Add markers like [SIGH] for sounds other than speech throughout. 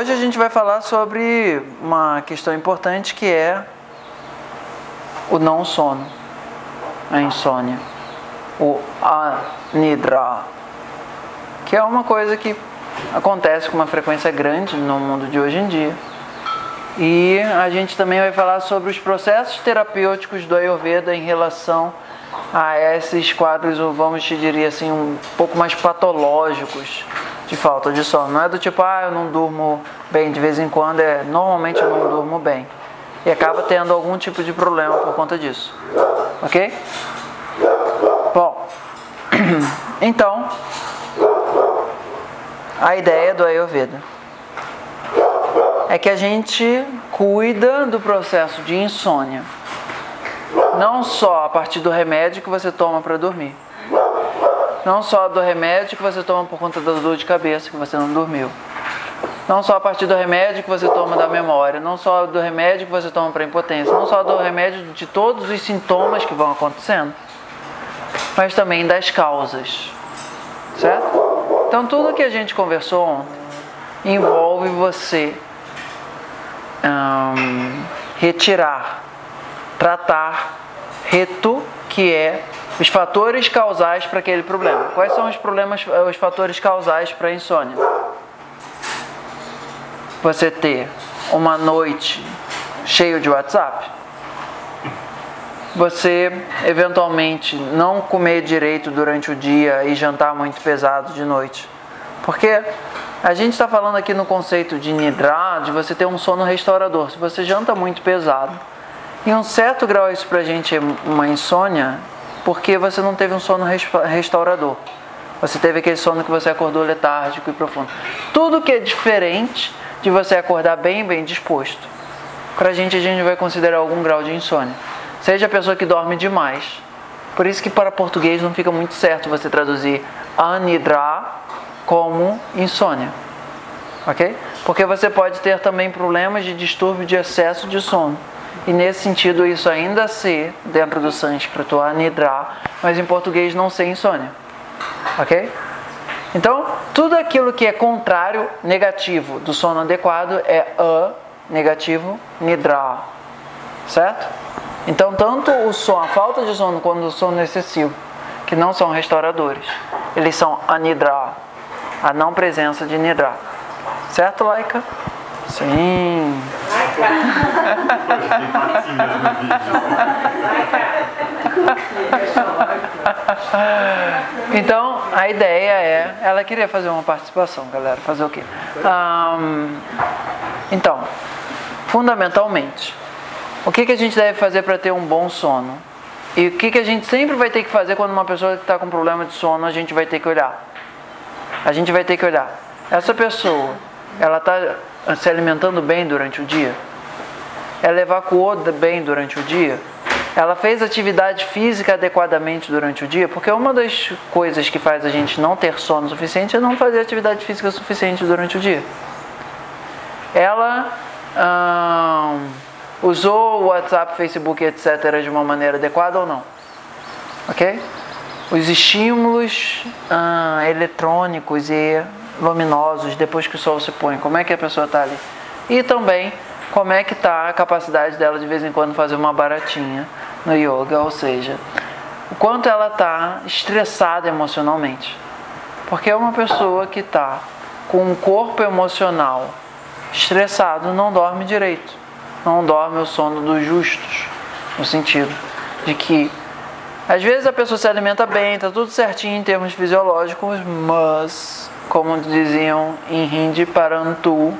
hoje a gente vai falar sobre uma questão importante que é o não sono, a insônia, o anidra, que é uma coisa que acontece com uma frequência grande no mundo de hoje em dia. E a gente também vai falar sobre os processos terapêuticos do Ayurveda em relação a esses quadros, vamos te diria assim, um pouco mais patológicos de falta de sono. Não é do tipo, ah, eu não durmo bem de vez em quando, é normalmente eu não durmo bem. E acaba tendo algum tipo de problema por conta disso. Ok? Bom, [CLEARS THROAT] então, a ideia do Ayurveda é que a gente cuida do processo de insônia. Não só a partir do remédio que você toma para dormir. Não só do remédio que você toma por conta da dor de cabeça que você não dormiu. Não só a partir do remédio que você toma da memória, não só do remédio que você toma para impotência, não só do remédio de todos os sintomas que vão acontecendo, mas também das causas. Certo? Então tudo que a gente conversou ontem envolve você um, retirar, tratar, reto, que é os fatores causais para aquele problema. Quais são os problemas, os fatores causais para a insônia? Você ter uma noite cheio de WhatsApp, você eventualmente não comer direito durante o dia e jantar muito pesado de noite. Porque a gente está falando aqui no conceito de nidra, de você ter um sono restaurador. Se você janta muito pesado, em um certo grau isso para a gente é uma insônia, porque você não teve um sono restaurador. Você teve aquele sono que você acordou letárgico e profundo. Tudo que é diferente de você acordar bem, bem disposto. Para a gente, a gente vai considerar algum grau de insônia. Seja a pessoa que dorme demais. Por isso que para português não fica muito certo você traduzir anidra como insônia. Ok? Porque você pode ter também problemas de distúrbio de excesso de sono. E nesse sentido, isso ainda ser, dentro do sânscrito, anidra, mas em português não ser insônia. Ok? Então, tudo aquilo que é contrário, negativo do sono adequado é a negativo, nidra. Certo? Então, tanto o sono, a falta de sono quanto o sono excessivo, que não são restauradores, eles são anidra a não presença de Nidra. Certo, Laika? Sim. então, a ideia é. Ela queria fazer uma participação, galera. Fazer o quê? Um, então, fundamentalmente, o que, que a gente deve fazer para ter um bom sono? E o que, que a gente sempre vai ter que fazer quando uma pessoa está com problema de sono, a gente vai ter que olhar? a gente vai ter que olhar. Essa pessoa, ela está se alimentando bem durante o dia? Ela evacuou bem durante o dia? Ela fez atividade física adequadamente durante o dia? Porque uma das coisas que faz a gente não ter sono suficiente é não fazer atividade física suficiente durante o dia. Ela hum, usou o WhatsApp, Facebook, etc. de uma maneira adequada ou não? Ok? os estímulos ah, eletrônicos e luminosos depois que o sol se põe, como é que a pessoa está ali. E também como é que está a capacidade dela de vez em quando fazer uma baratinha no yoga, ou seja, o quanto ela está estressada emocionalmente. Porque uma pessoa que está com um corpo emocional estressado não dorme direito, não dorme o sono dos justos, no sentido de que às vezes a pessoa se alimenta bem, está tudo certinho em termos fisiológicos, mas, como diziam em Hindi Parantu,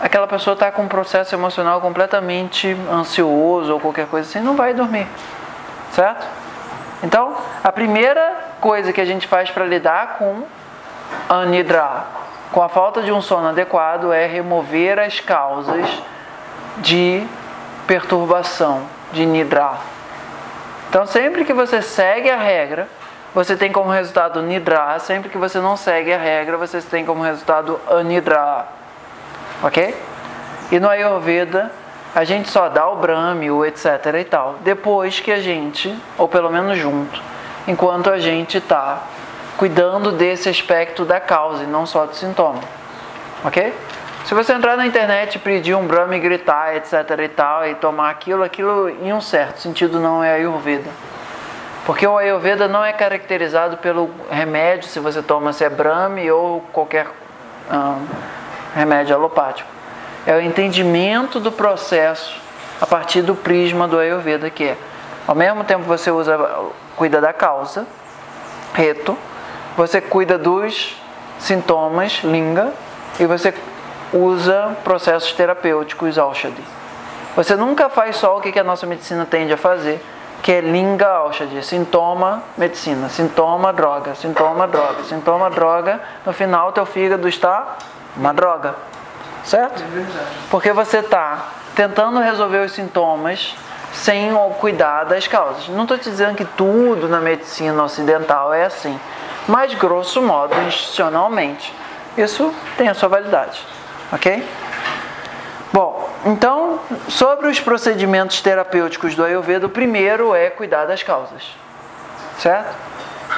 aquela pessoa está com um processo emocional completamente ansioso ou qualquer coisa assim, não vai dormir, certo? Então, a primeira coisa que a gente faz para lidar com anidra, com a falta de um sono adequado, é remover as causas de perturbação, de nidra. Então, sempre que você segue a regra, você tem como resultado nidra. Sempre que você não segue a regra, você tem como resultado anidra. Ok? E no Ayurveda, a gente só dá o Brahmi, o etc e tal, depois que a gente, ou pelo menos junto, enquanto a gente está cuidando desse aspecto da causa e não só do sintoma. ok? Se você entrar na internet e pedir um Brahma e gritar, etc e tal, e tomar aquilo, aquilo em um certo sentido não é Ayurveda. Porque o Ayurveda não é caracterizado pelo remédio, se você toma se é ou qualquer hum, remédio alopático. É o entendimento do processo a partir do prisma do Ayurveda, que é, ao mesmo tempo você usa, cuida da causa, reto, você cuida dos sintomas, linga, e você usa processos terapêuticos, aushadi. Você nunca faz só o que a nossa medicina tende a fazer, que é linga aushadi, sintoma, medicina, sintoma, droga, sintoma, droga, sintoma, droga, no final teu fígado está uma droga, certo? É Porque você está tentando resolver os sintomas sem cuidar das causas. Não estou te dizendo que tudo na medicina ocidental é assim, mas grosso modo, institucionalmente, isso tem a sua validade, ok? Bom, então, sobre os procedimentos terapêuticos do Ayurveda, o primeiro é cuidar das causas, certo?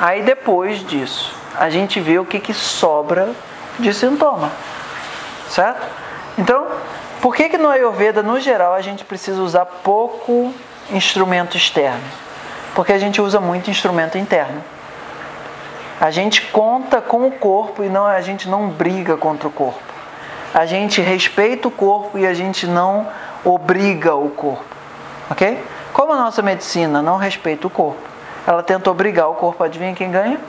Aí depois disso, a gente vê o que, que sobra de sintoma, certo? Então, por que, que no Ayurveda, no geral, a gente precisa usar pouco instrumento externo? Porque a gente usa muito instrumento interno. A gente conta com o corpo e não a gente não briga contra o corpo. A gente respeita o corpo e a gente não obriga o corpo. Ok? Como a nossa medicina não respeita o corpo, ela tenta obrigar o corpo. Adivinha quem ganha?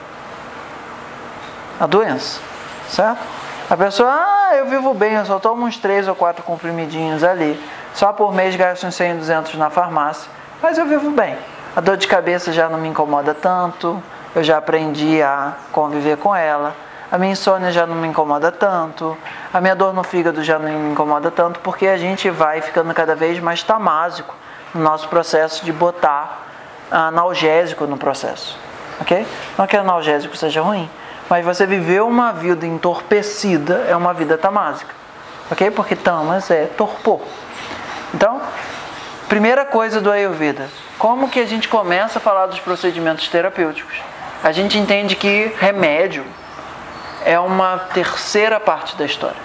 A doença. Certo? A pessoa, ah, eu vivo bem, eu só tomo uns 3 ou 4 comprimidinhos ali. Só por mês gasto uns 100, 200 na farmácia. Mas eu vivo bem. A dor de cabeça já não me incomoda tanto eu já aprendi a conviver com ela. A minha insônia já não me incomoda tanto, a minha dor no fígado já não me incomoda tanto, porque a gente vai ficando cada vez mais tamásico no nosso processo de botar analgésico no processo. Ok? Não que analgésico seja ruim, mas você viver uma vida entorpecida é uma vida tamásica. Ok? Porque tamas é torpor. Então, primeira coisa do Ayurveda, como que a gente começa a falar dos procedimentos terapêuticos? a gente entende que remédio é uma terceira parte da história.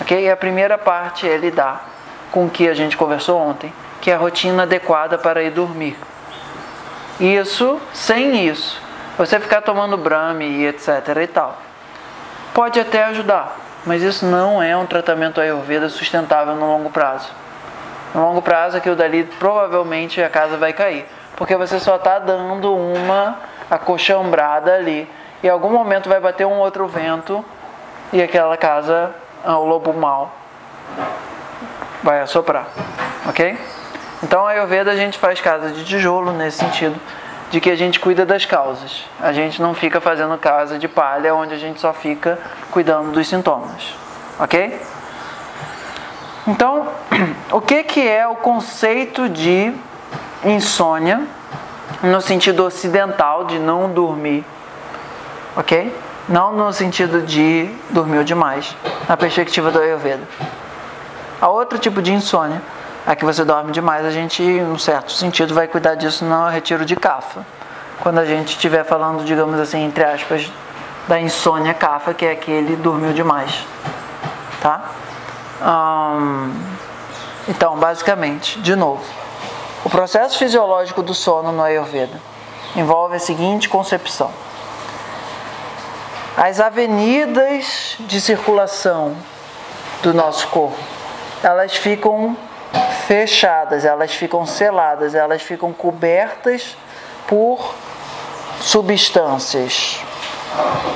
Ok? A primeira parte é lidar com o que a gente conversou ontem, que é a rotina adequada para ir dormir. Isso, sem isso, você ficar tomando Brahmi e etc e tal, pode até ajudar, mas isso não é um tratamento Ayurveda sustentável no longo prazo. No longo prazo, aquilo dali provavelmente a casa vai cair, porque você só está dando uma acochambrada ali. Em algum momento vai bater um outro vento e aquela casa, ah, o lobo mal, vai assoprar. Ok? Então a Ayurveda a gente faz casa de tijolo nesse sentido de que a gente cuida das causas. A gente não fica fazendo casa de palha onde a gente só fica cuidando dos sintomas. Ok? Então, [CLEARS THROAT] o que, que é o conceito de insônia no sentido ocidental de não dormir, ok? Não no sentido de dormir demais, na perspectiva do Ayurveda. A outro tipo de insônia, a que você dorme demais, a gente, em um certo sentido, vai cuidar disso no retiro de Kafa. Quando a gente estiver falando, digamos assim, entre aspas, da insônia Kafa, que é aquele dormiu demais, tá? Hum, então, basicamente, de novo, o processo fisiológico do sono no Ayurveda envolve a seguinte concepção: as avenidas de circulação do nosso corpo, elas ficam fechadas, elas ficam seladas, elas ficam cobertas por substâncias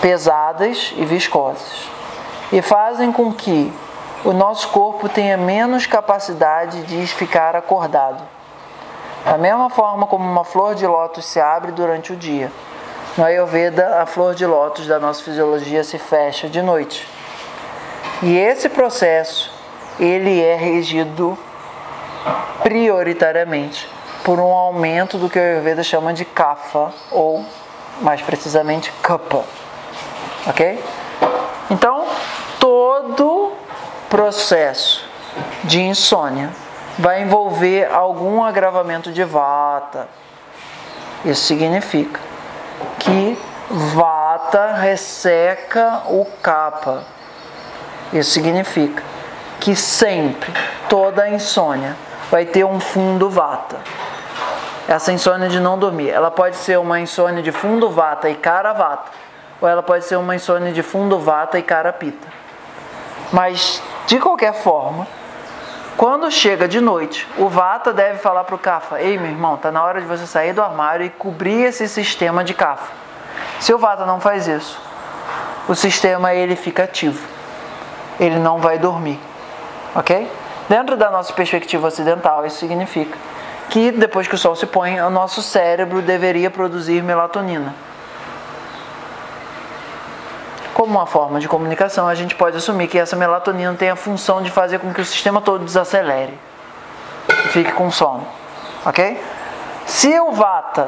pesadas e viscosas e fazem com que o nosso corpo tenha menos capacidade de ficar acordado. Da mesma forma como uma flor de lótus se abre durante o dia, no Ayurveda a flor de lótus da nossa fisiologia se fecha de noite. E esse processo, ele é regido prioritariamente por um aumento do que o Ayurveda chama de kapha, ou mais precisamente kapha. Ok? Então, todo processo de insônia vai envolver algum agravamento de vata. Isso significa que vata resseca o capa. Isso significa que sempre, toda insônia vai ter um fundo vata. Essa insônia de não dormir, ela pode ser uma insônia de fundo vata e cara vata, ou ela pode ser uma insônia de fundo vata e cara pita. Mas de qualquer forma, quando chega de noite, o vata deve falar para o kafa: "Ei, meu irmão, tá na hora de você sair do armário e cobrir esse sistema de kafa". Se o vata não faz isso, o sistema ele fica ativo. Ele não vai dormir. OK? Dentro da nossa perspectiva ocidental, isso significa que depois que o sol se põe, o nosso cérebro deveria produzir melatonina. Como uma forma de comunicação, a gente pode assumir que essa melatonina tem a função de fazer com que o sistema todo desacelere e fique com sono. Ok? Se o Vata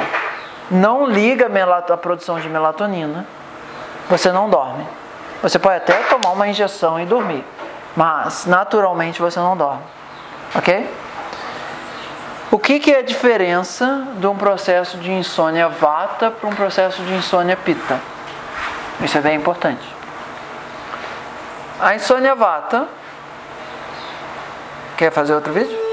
não liga a produção de melatonina, você não dorme. Você pode até tomar uma injeção e dormir, mas naturalmente você não dorme. Ok? O que, que é a diferença de um processo de insônia vata para um processo de insônia pita? Isso é bem importante. A insônia vata. Quer fazer outro vídeo?